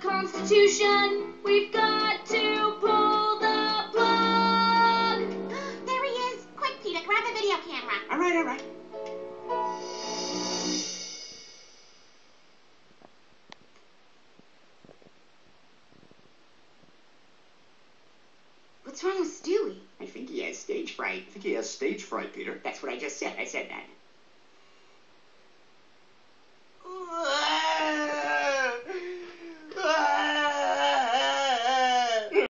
Constitution. We've got to pull the plug. there he is. Quick, Peter, grab a video camera. All right, all right. What's wrong with Stewie? I think he has stage fright. I think he has stage fright, Peter. That's what I just said. I said that.